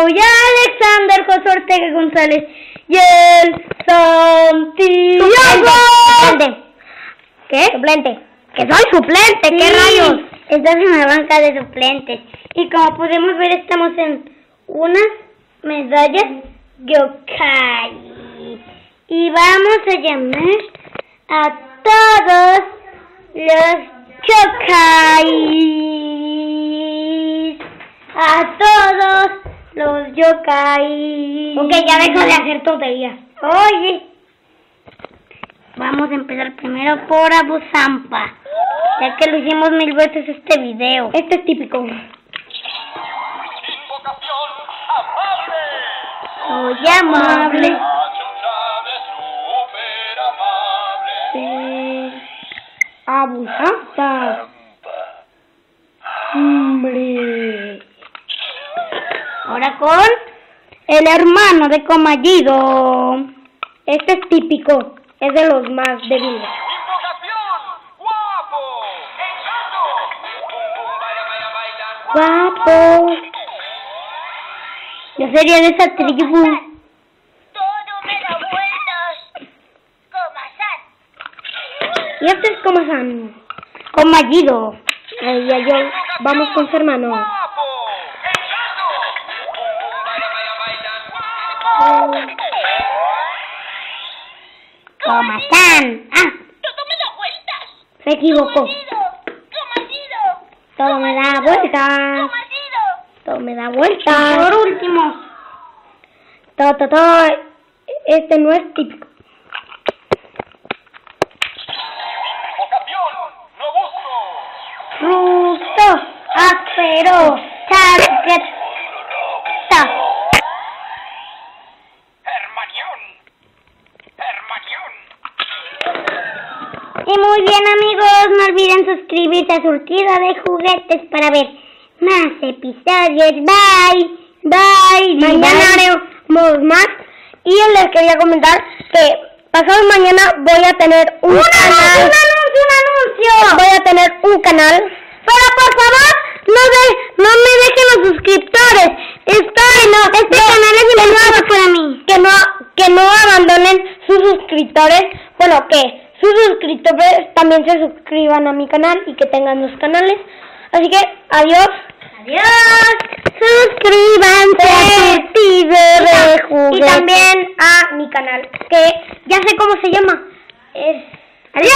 Soy Alexander José Ortega González y el Santiago. Suplente. ¿Qué? Suplente. Que soy suplente, ¿qué Sí, rayos? Estás en la banca de suplentes. Y como podemos ver estamos en unas medallas Yokai. Y vamos a llamar a todos los Yokai. A todos los Yokai. Ok, ya dejo de hacer tonterías. Oye. Vamos a empezar primero por Abu Zampa. Ya que lo hicimos mil veces este video. Este es típico. Invocación amable. Soy amable. Abu Zampa. Hombre. Ahora con el hermano de Comallido. Este es típico. Es de los más débiles. Invocación guapo. Encanto. Vaya, vaya, bailan. Guapo. Yo sería de esa tribu. Todo me da vueltas. Como Y este es como San. Comallido. Ahí ya yo. Vamos con su hermano. ¿Cómo están? Ah, Todo me da vueltas. se equivocó. Todo me da vueltas. Todo me da vueltas. Por último. Todo, todo, todo. Este no es típico. Rusto, áspero, tarjeta. Y muy bien amigos, no olviden suscribirse a Surtida de Juguetes para ver más episodios. Bye, bye. Mañana haremos más. Y les quería comentar que pasado mañana voy a tener un, canal. Un anuncio, un anuncio. Voy a tener un canal. Pero por favor, no, de, no me dejen los suscriptores. Está, no, este canal es nuevo para mí. Que no, que no abandonen sus suscriptores. Bueno, que sus suscriptores también se suscriban a mi canal y que tengan los canales. Así que, adiós. Adiós. Suscríbanse a Surtido de. Y también a mi canal, que ya sé cómo se llama. Es... Adiós.